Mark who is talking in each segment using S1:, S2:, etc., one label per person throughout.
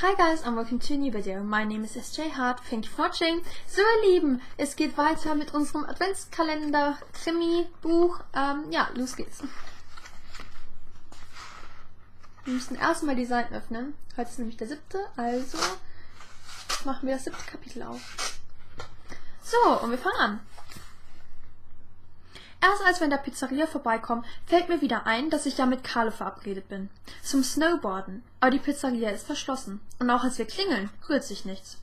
S1: Hi guys and welcome to a new video. My name is SJ Hart. Thank you for watching. So ihr Lieben, es geht weiter mit unserem Adventskalender, Krimi, Buch. Ähm, ja, los geht's. Wir müssen erstmal die Seiten öffnen. Heute ist nämlich der siebte, also machen wir das siebte Kapitel auf. So, und wir fangen an. Erst als wir in der Pizzeria vorbeikommen, fällt mir wieder ein, dass ich ja mit Carlo verabredet bin. Zum Snowboarden. Aber die Pizzeria ist verschlossen. Und auch als wir klingeln, rührt sich nichts.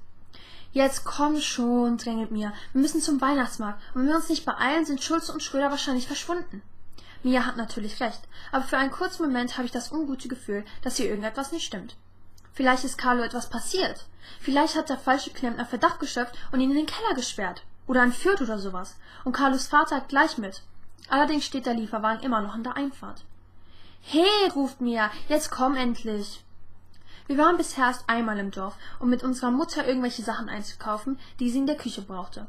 S1: Jetzt komm schon, drängelt Mia. Wir müssen zum Weihnachtsmarkt. Und wenn wir uns nicht beeilen, sind Schulze und Schröder wahrscheinlich verschwunden. Mia hat natürlich recht. Aber für einen kurzen Moment habe ich das ungute Gefühl, dass hier irgendetwas nicht stimmt. Vielleicht ist Carlo etwas passiert. Vielleicht hat der falsche Klempner Verdacht geschöpft und ihn in den Keller gesperrt. Oder entführt oder sowas. Und Carlos Vater hat gleich mit. Allerdings steht der Lieferwagen immer noch in der Einfahrt. Hey, ruft Mia, jetzt komm endlich. Wir waren bisher erst einmal im Dorf, um mit unserer Mutter irgendwelche Sachen einzukaufen, die sie in der Küche brauchte.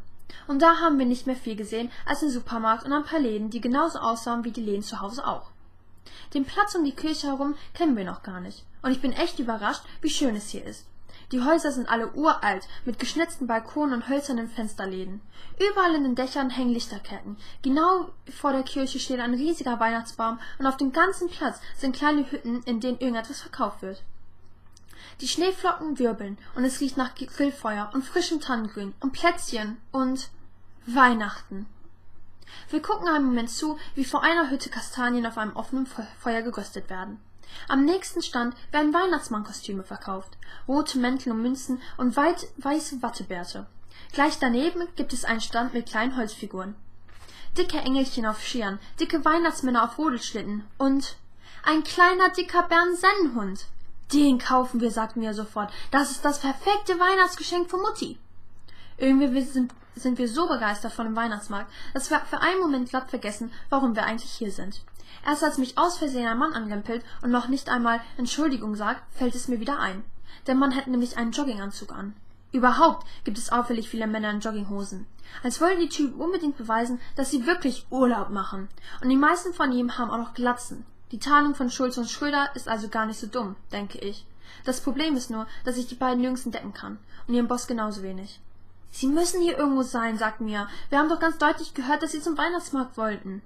S1: Und da haben wir nicht mehr viel gesehen als den Supermarkt und ein paar Läden, die genauso aussahen wie die Läden zu Hause auch. Den Platz um die Kirche herum kennen wir noch gar nicht. Und ich bin echt überrascht, wie schön es hier ist. Die Häuser sind alle uralt, mit geschnitzten Balkonen und hölzernen Fensterläden. Überall in den Dächern hängen Lichterketten. Genau vor der Kirche steht ein riesiger Weihnachtsbaum und auf dem ganzen Platz sind kleine Hütten, in denen irgendetwas verkauft wird. Die Schneeflocken wirbeln und es riecht nach Grillfeuer und frischem Tannengrün und Plätzchen und Weihnachten. Wir gucken einen Moment zu, wie vor einer Hütte Kastanien auf einem offenen Feuer geröstet werden. Am nächsten Stand werden Weihnachtsmannkostüme verkauft, rote Mäntel und Münzen und weit weiße Wattebärte. Gleich daneben gibt es einen Stand mit kleinen Holzfiguren. Dicke Engelchen auf Skiern, dicke Weihnachtsmänner auf Rodelschlitten und ein kleiner dicker Bernsennenhund. Den kaufen wir, sagt mir sofort. Das ist das perfekte Weihnachtsgeschenk für Mutti. Irgendwie sind, sind wir so begeistert von dem Weihnachtsmarkt, dass wir für einen Moment glatt vergessen, warum wir eigentlich hier sind. Erst als mich aus Versehen ein Mann anrempelt und noch nicht einmal Entschuldigung sagt, fällt es mir wieder ein. Der Mann hat nämlich einen Jogginganzug an. Überhaupt gibt es auffällig viele Männer in Jogginghosen. Als wollen die Typen unbedingt beweisen, dass sie wirklich Urlaub machen. Und die meisten von ihm haben auch noch Glatzen. Die Tarnung von Schulz und Schröder ist also gar nicht so dumm, denke ich. Das Problem ist nur, dass ich die beiden nirgends entdecken kann. Und ihren Boss genauso wenig. Sie müssen hier irgendwo sein, sagt Mia. Wir haben doch ganz deutlich gehört, dass Sie zum Weihnachtsmarkt wollten.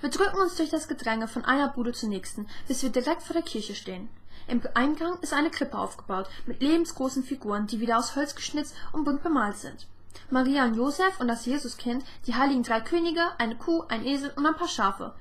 S1: Wir drücken uns durch das Gedränge von einer Bude zur nächsten, bis wir direkt vor der Kirche stehen. Im Eingang ist eine Krippe aufgebaut, mit lebensgroßen Figuren, die wieder aus Holz geschnitzt und bunt bemalt sind. Maria und Josef und das Jesuskind, die heiligen drei Könige, eine Kuh, ein Esel und ein paar Schafe.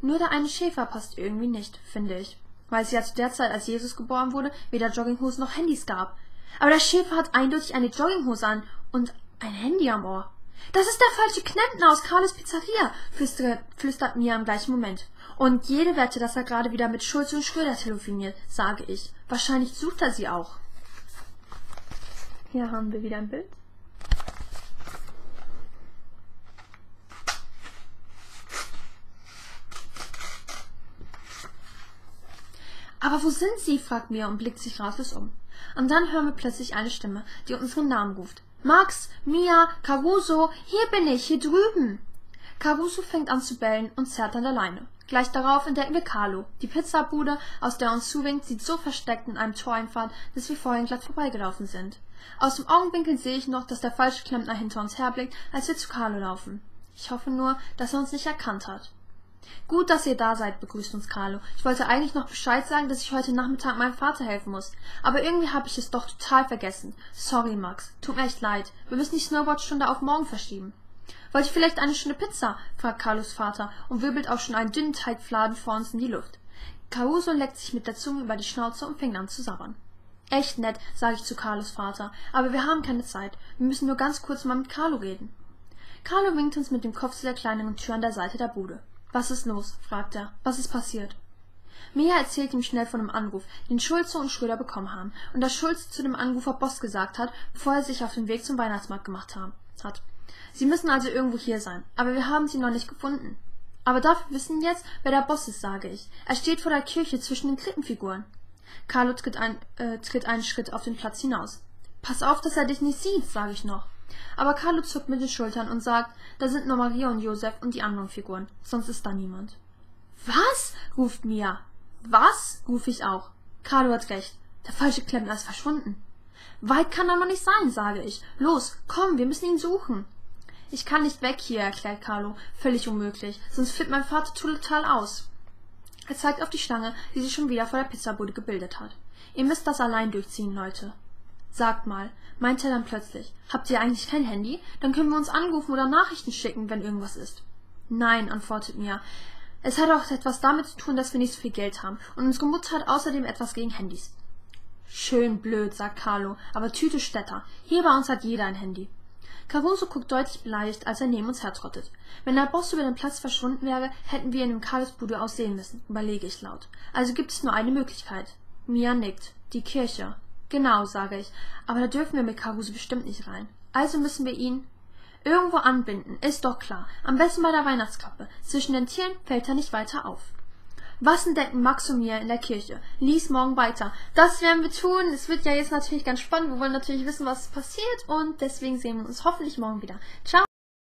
S1: Nur der eine Schäfer passt irgendwie nicht, finde ich. Weil es ja zu der Zeit, als Jesus geboren wurde, weder Jogginghosen noch Handys gab. Aber der Schäfer hat eindeutig eine Jogginghose an und ein Handy am Ohr. Das ist der falsche Knempner aus Carlos Pizzeria, flüstert, flüstert Mia im gleichen Moment. Und jede Wette, dass er gerade wieder mit Schulz und Schröder telefoniert, sage ich. Wahrscheinlich sucht er sie auch. Hier haben wir wieder ein Bild. Aber wo sind sie? fragt Mia und blickt sich ratlos um. Und dann hören wir plötzlich eine Stimme, die unseren Namen ruft. Max, Mia, Caruso, hier bin ich, hier drüben. Caruso fängt an zu bellen und zerrt an der Leine. Gleich darauf entdecken wir Carlo. Die Pizzabude, aus der uns zuwinkt, sieht so versteckt in einem Toreinfahrt, dass wir vorhin glatt vorbeigelaufen sind. Aus dem Augenwinkel sehe ich noch, dass der falsche Klempner hinter uns herblickt, als wir zu Carlo laufen. Ich hoffe nur, dass er uns nicht erkannt hat. Gut, dass ihr da seid, begrüßt uns Carlo. Ich wollte eigentlich noch Bescheid sagen, dass ich heute Nachmittag meinem Vater helfen muss. Aber irgendwie habe ich es doch total vergessen. Sorry, Max. Tut mir echt leid. Wir müssen die Snowboardstunde auf morgen verschieben. Wollt ihr vielleicht eine schöne Pizza? fragt Carlos Vater und wirbelt auch schon einen dünnen Teigfladen vor uns in die Luft. Caruso leckt sich mit der Zunge über die Schnauze und fängt an zu sabbern. Echt nett, sage ich zu Carlos Vater, aber wir haben keine Zeit. Wir müssen nur ganz kurz mal mit Carlo reden. Carlo winkt uns mit dem Kopf zu der kleinen Tür an der Seite der Bude. Was ist los? fragt er. Was ist passiert? Mia erzählt ihm schnell von dem Anruf, den Schulze und Schröder bekommen haben, und dass Schulze zu dem Anrufer Boss gesagt hat, bevor er sich auf den Weg zum Weihnachtsmarkt gemacht hat. Sie müssen also irgendwo hier sein, aber wir haben sie noch nicht gefunden. Aber dafür wissen jetzt, wer der Boss ist, sage ich. Er steht vor der Kirche zwischen den Krippenfiguren. Carlo tritt, ein, äh, tritt einen Schritt auf den Platz hinaus. Pass auf, dass er dich nicht sieht, sage ich noch. Aber Carlo zuckt mit den Schultern und sagt, da sind nur Maria und Josef und die anderen Figuren, sonst ist da niemand. Was? ruft Mia. Was? ruf ich auch. Carlo hat recht. Der falsche Klempner ist verschwunden. Weit kann er noch nicht sein, sage ich. Los, komm, wir müssen ihn suchen. Ich kann nicht weg hier, erklärt Carlo. Völlig unmöglich, sonst flippt mein Vater total aus. Er zeigt auf die Schlange, die sich schon wieder vor der Pizzabude gebildet hat. Ihr müsst das allein durchziehen, Leute. Sagt mal, meint er dann plötzlich, habt ihr eigentlich kein Handy? Dann können wir uns anrufen oder Nachrichten schicken, wenn irgendwas ist. Nein, antwortet Mia. Es hat auch etwas damit zu tun, dass wir nicht so viel Geld haben. Und unsere Mutter hat außerdem etwas gegen Handys. Schön blöd, sagt Carlo, aber Tüte Städter. Hier bei uns hat jeder ein Handy. Caruso guckt deutlich beleidigt, als er neben uns hertrottet. Wenn der Boss über den Platz verschwunden wäre, hätten wir ihn im Karlsbude aussehen müssen, überlege ich laut. Also gibt es nur eine Möglichkeit. Mia nickt. Die Kirche. Genau, sage ich. Aber da dürfen wir mit Caruso bestimmt nicht rein. Also müssen wir ihn irgendwo anbinden, ist doch klar. Am besten bei der Weihnachtskappe. Zwischen den Tieren fällt er nicht weiter auf. Was entdecken Max und mir in der Kirche? Lies morgen weiter. Das werden wir tun. Es wird ja jetzt natürlich ganz spannend. Wir wollen natürlich wissen, was passiert und deswegen sehen wir uns hoffentlich morgen wieder. Ciao!